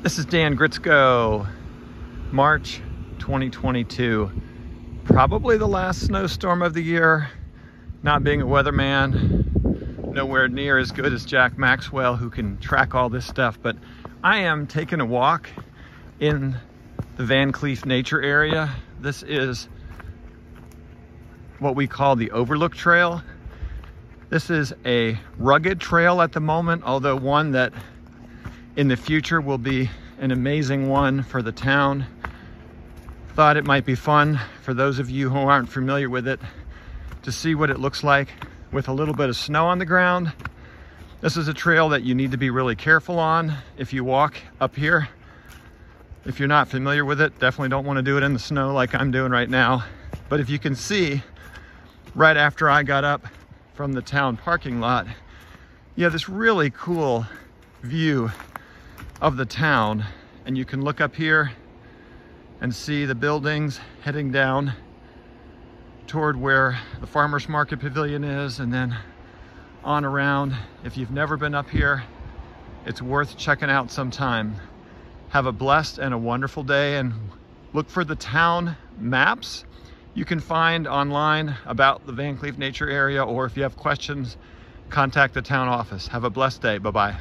This is Dan Gritsko, March 2022. Probably the last snowstorm of the year. Not being a weatherman, nowhere near as good as Jack Maxwell who can track all this stuff, but I am taking a walk in the Van Clief Nature Area. This is what we call the Overlook Trail. This is a rugged trail at the moment, although one that in the future will be an amazing one for the town. Thought it might be fun for those of you who aren't familiar with it to see what it looks like with a little bit of snow on the ground. This is a trail that you need to be really careful on if you walk up here. If you're not familiar with it, definitely don't want to do it in the snow like I'm doing right now. But if you can see, right after I got up from the town parking lot, you have this really cool view of the town and you can look up here and see the buildings heading down toward where the farmers market pavilion is and then on around. If you've never been up here it's worth checking out sometime. Have a blessed and a wonderful day and look for the town maps you can find online about the Van Clief nature area or if you have questions contact the town office. Have a blessed day. Bye bye